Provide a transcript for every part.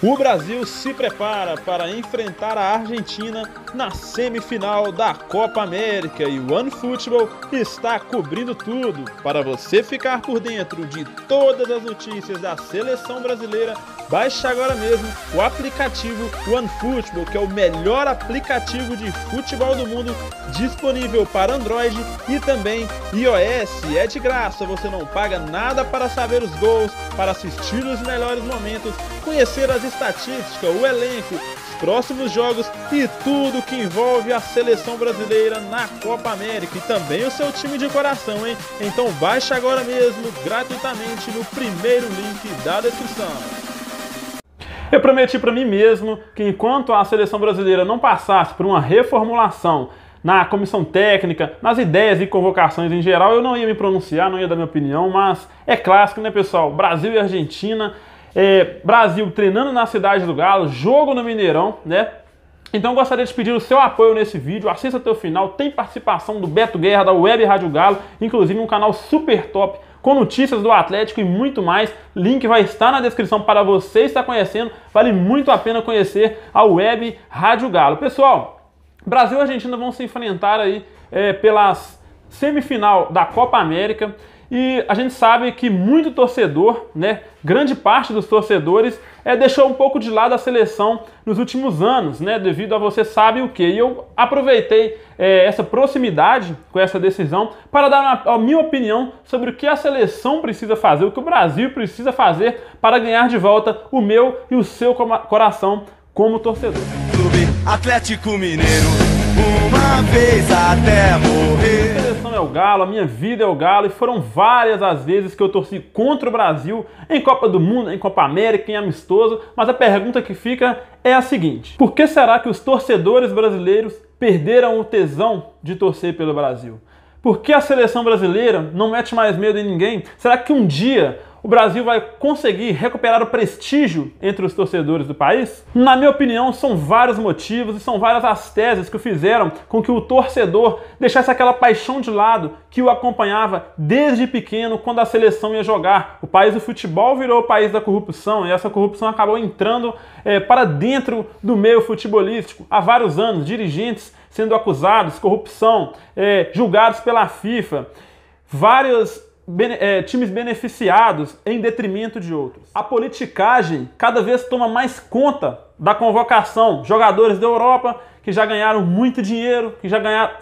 O Brasil se prepara para enfrentar a Argentina na semifinal da Copa América e o OneFootball está cobrindo tudo para você ficar por dentro de todas as notícias da seleção brasileira. Baixe agora mesmo o aplicativo OneFootball, que é o melhor aplicativo de futebol do mundo disponível para Android e também iOS. É de graça, você não paga nada para saber os gols, para assistir os melhores momentos, conhecer as estatísticas, o elenco, os próximos jogos e tudo que envolve a seleção brasileira na Copa América e também o seu time de coração, hein? Então baixe agora mesmo, gratuitamente, no primeiro link da descrição. Eu prometi para mim mesmo que enquanto a seleção brasileira não passasse por uma reformulação na comissão técnica, nas ideias e convocações em geral, eu não ia me pronunciar, não ia dar minha opinião, mas é clássico, né, pessoal? Brasil e Argentina, é, Brasil treinando na cidade do Galo, jogo no Mineirão, né? Então gostaria de pedir o seu apoio nesse vídeo, assista até o final, tem participação do Beto Guerra, da Web Rádio Galo, inclusive um canal super top com notícias do Atlético e muito mais. Link vai estar na descrição para você estar conhecendo. Vale muito a pena conhecer a Web Rádio Galo. Pessoal, Brasil e Argentina vão se enfrentar aí é, pelas semifinal da Copa América. E a gente sabe que muito torcedor, né, grande parte dos torcedores, é, deixou um pouco de lado a seleção nos últimos anos, né, devido a você sabe o que. E eu aproveitei é, essa proximidade com essa decisão para dar uma, a minha opinião sobre o que a seleção precisa fazer, o que o Brasil precisa fazer para ganhar de volta o meu e o seu coração como torcedor. Clube Atlético Mineiro uma vez até morrer. É o Galo, a minha vida é o Galo e foram várias as vezes que eu torci contra o Brasil em Copa do Mundo, em Copa América, em amistoso, mas a pergunta que fica é a seguinte: por que será que os torcedores brasileiros perderam o tesão de torcer pelo Brasil? Por que a seleção brasileira não mete mais medo em ninguém? Será que um dia o Brasil vai conseguir recuperar o prestígio entre os torcedores do país? Na minha opinião, são vários motivos e são várias as teses que fizeram com que o torcedor deixasse aquela paixão de lado que o acompanhava desde pequeno quando a seleção ia jogar. O país do futebol virou o país da corrupção e essa corrupção acabou entrando é, para dentro do meio futebolístico há vários anos. Dirigentes sendo acusados corrupção, é, julgados pela FIFA, vários é, times beneficiados em detrimento de outros. A politicagem cada vez toma mais conta da convocação. Jogadores da Europa que já ganharam muito dinheiro, que já ganharam,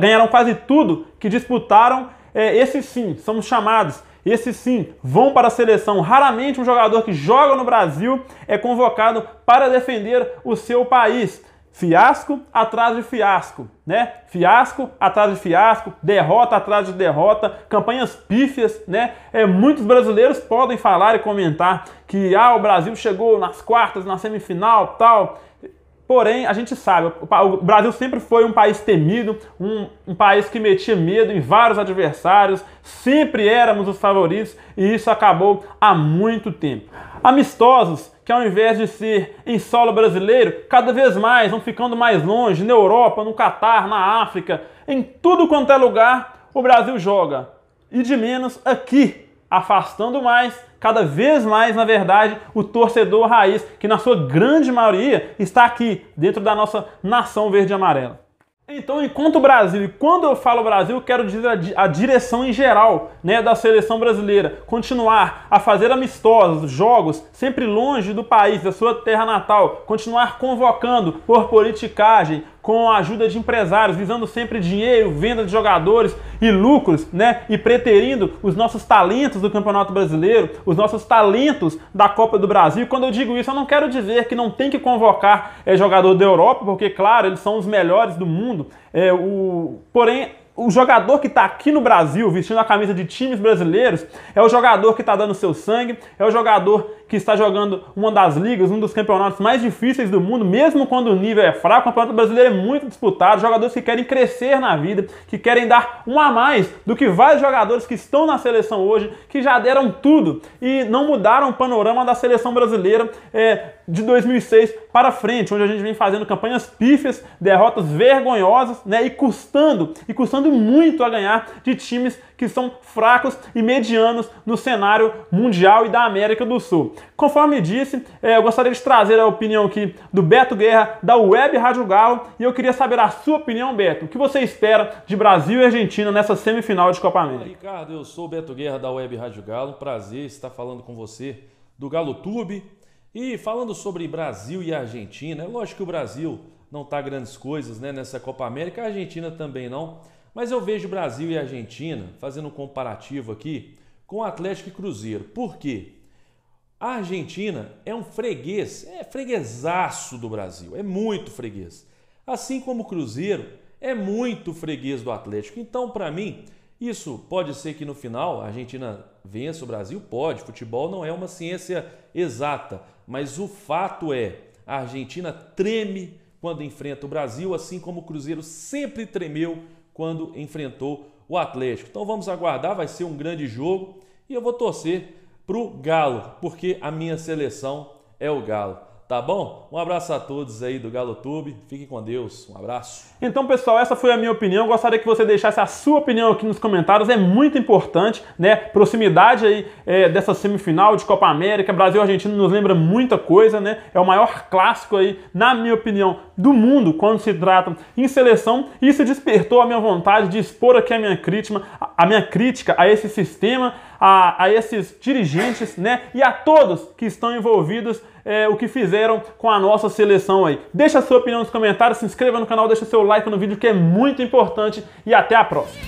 ganharam quase tudo, que disputaram, é, esses sim, são chamados esses sim vão para a seleção. Raramente um jogador que joga no Brasil é convocado para defender o seu país. Fiasco atrás de fiasco, né? Fiasco atrás de fiasco, derrota atrás de derrota, campanhas pífias, né? É, muitos brasileiros podem falar e comentar que ah, o Brasil chegou nas quartas, na semifinal, tal. Porém, a gente sabe, o Brasil sempre foi um país temido, um, um, país que metia medo em vários adversários, sempre éramos os favoritos e isso acabou há muito tempo. Amistosos que ao invés de ser em solo brasileiro, cada vez mais vão ficando mais longe, na Europa, no Catar, na África, em tudo quanto é lugar, o Brasil joga. E de menos aqui, afastando mais, cada vez mais, na verdade, o torcedor raiz, que na sua grande maioria está aqui, dentro da nossa nação verde e amarela. Então, enquanto o Brasil, e quando eu falo Brasil, quero dizer a, direção em geral né, da seleção brasileira, continuar a fazer amistosos, jogos, sempre longe do país, da sua terra natal, continuar convocando por politicagem, com a ajuda de empresários, visando sempre dinheiro, venda de jogadores e lucros, né? E preterindo os nossos talentos do Campeonato Brasileiro, os nossos talentos da Copa do Brasil. Quando eu digo isso, eu não quero dizer que não tem que convocar é, jogador da Europa, porque, claro, eles são os melhores do mundo. É, o... Porém, o jogador que está aqui no Brasil vestindo a camisa de times brasileiros é o jogador que está dando seu sangue, é o jogador que está jogando uma das ligas, um dos campeonatos mais difíceis do mundo, mesmo quando o nível é fraco. O campeonato brasileiro é muito disputado. Jogadores que querem crescer na vida, que querem dar um a mais do que vários jogadores que estão na seleção hoje, que já deram tudo e não mudaram o panorama da seleção brasileira é, de 2006 para frente, onde a gente vem fazendo campanhas pífias, derrotas vergonhosas, né, e custando, e custando muito a ganhar de times que são fracos e medianos no cenário mundial e da América do Sul. Conforme disse, é, eu gostaria de trazer a opinião aqui do Beto Guerra, da Web Rádio Galo, e eu queria saber a sua opinião, Beto. O que você espera de Brasil e Argentina nessa semifinal de Copa América? Ricardo, eu sou o Beto Guerra da Web Rádio Galo. Prazer estar falando com você do Galo Tube. E falando sobre Brasil e Argentina, é lógico que o Brasil não está grandes coisas né, nessa Copa América, a Argentina também não. Mas eu vejo Brasil e Argentina, fazendo um comparativo aqui, com Atlético e Cruzeiro. Por quê? A Argentina é um freguês, é freguesaço do Brasil, é muito freguês. Assim como o Cruzeiro é muito freguês do Atlético. Então, para mim, isso pode ser que no final a Argentina vença o Brasil? Pode. Futebol não é uma ciência exata, mas o fato é a Argentina treme quando enfrenta o Brasil, assim como o Cruzeiro sempre tremeu quando enfrentou o Atlético. Então vamos aguardar, vai ser um grande jogo e eu vou torcer para o Galo, porque a minha seleção é o Galo. Tá bom? Um abraço a todos aí do Galo Tube. Fiquem com Deus. Um abraço. Então, pessoal, essa foi a minha opinião. Gostaria que você deixasse a sua opinião aqui nos comentários. É muito importante, né? Proximidade aí é, dessa semifinal de Copa América. Brasil e Argentina nos lembra muita coisa, né? É o maior clássico aí, na minha opinião, do mundo quando se trata em seleção. Isso despertou a minha vontade de expor aqui a minha crítica, a minha crítica a esse sistema, a, a esses dirigentes, né? E a todos que estão envolvidos é, o que fizeram com a nossa seleção aí. Deixa a sua opinião nos comentários, se inscreva no canal, deixa seu like no vídeo que é muito importante e até a próxima.